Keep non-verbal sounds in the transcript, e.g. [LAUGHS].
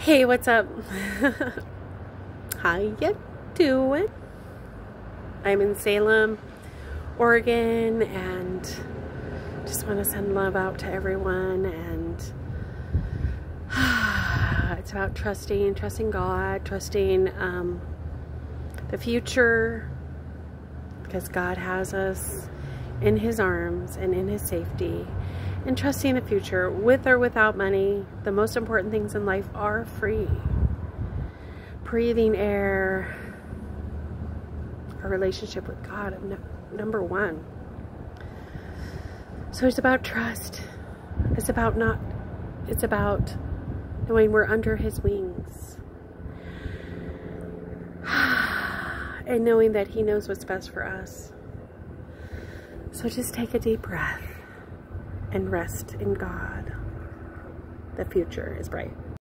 Hey, what's up? [LAUGHS] How you doing? I'm in Salem, Oregon, and just want to send love out to everyone. And [SIGHS] it's about trusting, trusting God, trusting um, the future, because God has us in His arms and in His safety and trusting the future with or without money. The most important things in life are free. Breathing air, a relationship with God, number one. So it's about trust. It's about not, it's about knowing we're under his wings. [SIGHS] And knowing that he knows what's best for us. So just take a deep breath and rest in God. The future is bright.